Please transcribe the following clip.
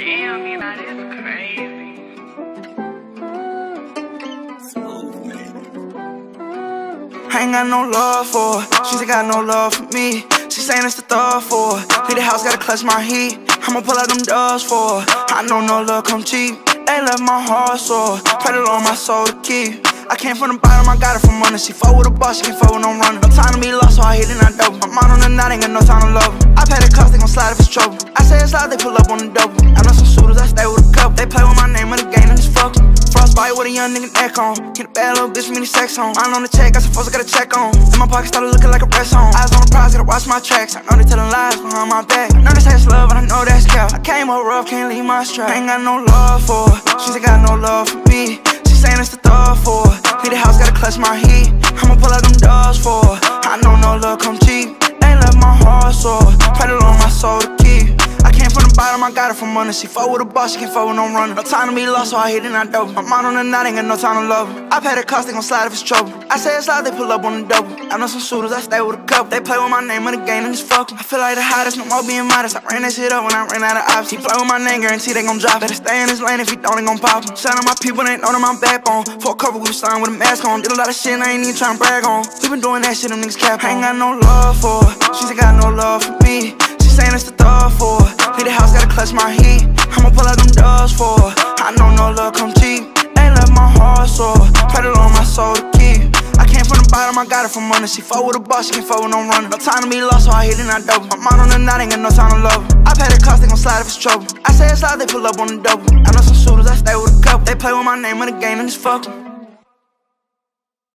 Damn, this crazy. I ain't got no love for her. She ain't got no love for me. She saying it's the thug for her. Leave the house, gotta clutch my heat. I'ma pull out them doors for her. I know no love come cheap. They left my heart sore. The Lord my soul to keep. I came from the bottom, I got it from under. She fuck with a boss, she can fuck with no runner. No time to be lost, so I hit it, I double. My mind on the night, ain't got no time to love her. Slide if it's trouble. I say it's loud, they pull up on the double. I know some shooters, I stay with a couple. They play with my name of the game, and it's fuck. Frostbite with a young nigga neck on. Hit a bad little bitch, mini sex on. I'm on the check, got some folks I gotta check on. In my pocket started looking like a rest home. Eyes on the prize, gotta watch my tracks. I know they telling lies behind my back. I know this has love, and I know that's cap. I came up rough, can't leave my strap. Ain't got no love for her. She ain't got no love for me. She saying it's the thug for her. Leave the house, gotta clutch my heat. I'ma pull out them doors for her. I know no love come the Lord my soul. I came from the bottom, I got it from under. She fuck with a boss, she can't fuck with no runner. No time to be lost, so I hit it, I double. My mind on the night, ain't got no time to love her. I pay the cost, they gon' slide if it's trouble. I say it's loud, they pull up on the double. I know some shooters, I stay with a couple. They play with my name in the game and it's fuck. I feel like the hottest, no more being modest. I ran that shit up when I ran out of options. He play with my name, guarantee they gon' drop. Better stay in his lane if he don't, they gon' pop him. Shout out my people, they know that my backbone. For a couple, we was signed with a mask on. Did a lot of shit, I ain't even tryna brag on. We been doing that shit, them niggas cap. I ain't got no love for her. She ain't got no love for me. Clutch my heat. I'ma pull out them doors for her. I know no love come cheap. They left my heart sore. The Lord my soul to keep. I came from the bottom, I got it from under. She fuck with a boss, she can fuck with no runner. No time to be lost, so I hit it, I double. My mind on the night, ain't got no time to love her. I pay the cost, they gon' slide if it's trouble. I say it's loud, they pull up on the double. I know some shooters, I stay with a couple. They play with my name in the game, and it's fuck 'em.